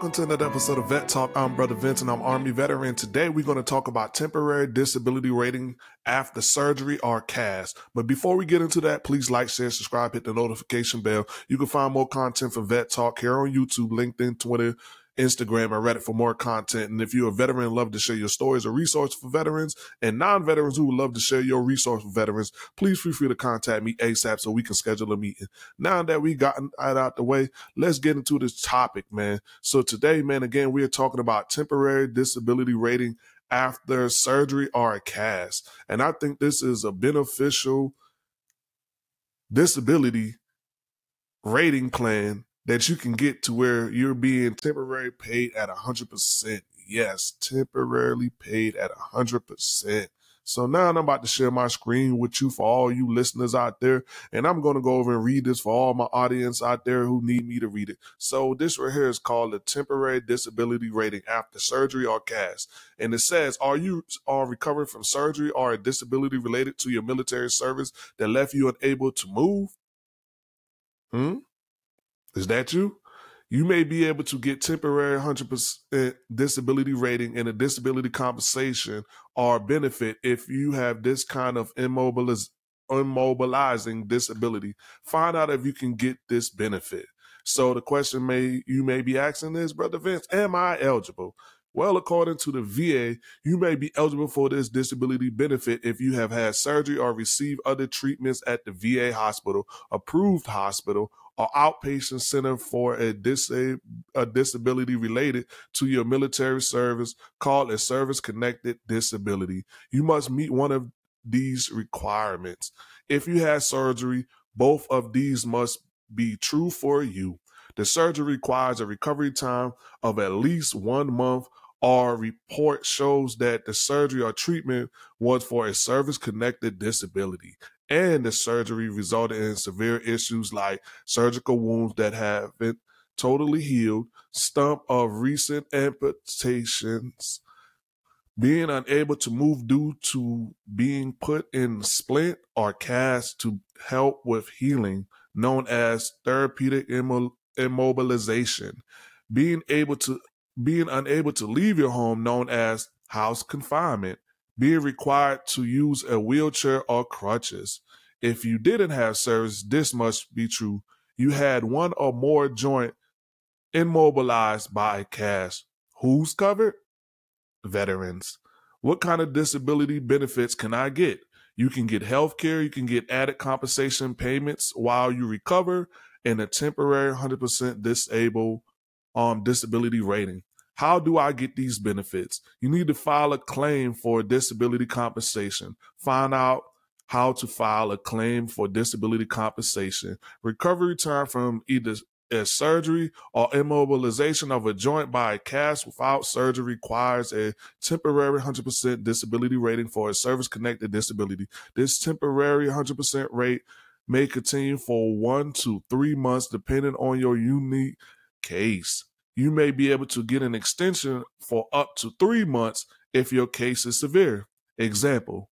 welcome to another episode of Vet Talk. I'm Brother Vince and I'm Army veteran. Today we're going to talk about temporary disability rating after surgery or cast. But before we get into that, please like, share, subscribe, hit the notification bell. You can find more content from Vet Talk here on YouTube, LinkedIn, Twitter, Instagram, and Reddit for more content. And if you're a veteran love to share your stories or resource for veterans and non-veterans who would love to share your resource for veterans, please feel free to contact me ASAP so we can schedule a meeting. Now that we gotten that out the way, let's get into this topic, man. So today, man, again, we are talking about temporary disability rating after surgery or a cast. And I think this is a beneficial disability rating plan that you can get to where you're being temporarily paid at 100%. Yes, temporarily paid at 100%. So now I'm about to share my screen with you for all you listeners out there. And I'm going to go over and read this for all my audience out there who need me to read it. So this right here is called the temporary disability rating after surgery or cast. And it says, are you are recovering from surgery or a disability related to your military service that left you unable to move? Hmm? Is that you? You may be able to get temporary 100% disability rating and a disability compensation or benefit if you have this kind of immobiliz- immobilizing disability. Find out if you can get this benefit. So the question may you may be asking is, Brother Vince, am I eligible? Well, according to the VA, you may be eligible for this disability benefit if you have had surgery or received other treatments at the VA hospital, approved hospital, or outpatient center for a, a disability related to your military service called a service connected disability. You must meet one of these requirements. If you had surgery, both of these must be true for you. The surgery requires a recovery time of at least one month or report shows that the surgery or treatment was for a service connected disability and the surgery resulted in severe issues like surgical wounds that haven't totally healed, stump of recent amputations, being unable to move due to being put in splint or cast to help with healing, known as therapeutic immobilization, being able to being unable to leave your home, known as house confinement, being required to use a wheelchair or crutches. If you didn't have service, this must be true. You had one or more joint immobilized by a cast. Who's covered? Veterans. What kind of disability benefits can I get? You can get health care, you can get added compensation payments while you recover, and a temporary 100% disabled um, disability rating. How do I get these benefits? You need to file a claim for disability compensation. Find out how to file a claim for disability compensation. Recovery time from either a surgery or immobilization of a joint by a cast without surgery requires a temporary 100% disability rating for a service connected disability. This temporary 100% rate may continue for one to three months depending on your unique case you may be able to get an extension for up to three months if your case is severe. Example,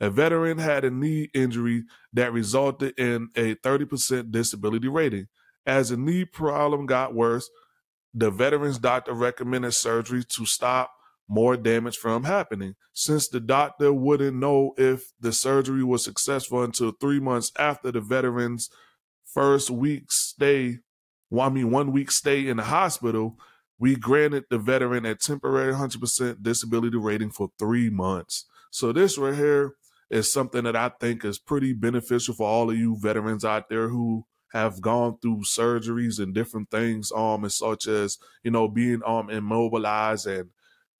a veteran had a knee injury that resulted in a 30% disability rating. As the knee problem got worse, the veteran's doctor recommended surgery to stop more damage from happening. Since the doctor wouldn't know if the surgery was successful until three months after the veteran's first week stay well, I mean, one week stay in the hospital, we granted the veteran a temporary 100% disability rating for three months. So this right here is something that I think is pretty beneficial for all of you veterans out there who have gone through surgeries and different things, um, and such as, you know, being um immobilized. And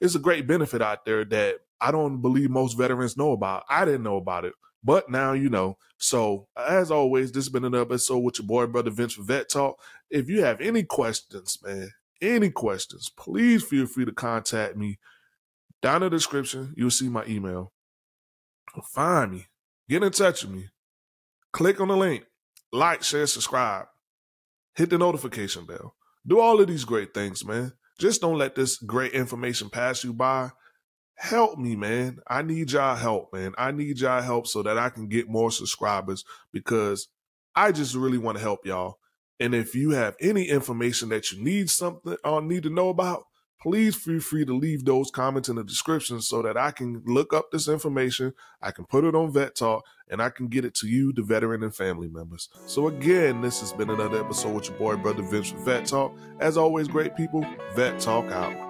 it's a great benefit out there that I don't believe most veterans know about. I didn't know about it. But now you know. So as always, this has been another episode with your boy brother Vince for Vet Talk. If you have any questions, man, any questions, please feel free to contact me. Down in the description, you'll see my email. Find me. Get in touch with me. Click on the link. Like, share, subscribe. Hit the notification bell. Do all of these great things, man. Just don't let this great information pass you by help me, man. I need y'all help, man. I need y'all help so that I can get more subscribers because I just really want to help y'all. And if you have any information that you need something or need to know about, please feel free to leave those comments in the description so that I can look up this information, I can put it on Vet Talk, and I can get it to you, the veteran and family members. So again, this has been another episode with your boy, Brother Vince from Vet Talk. As always, great people, Vet Talk out.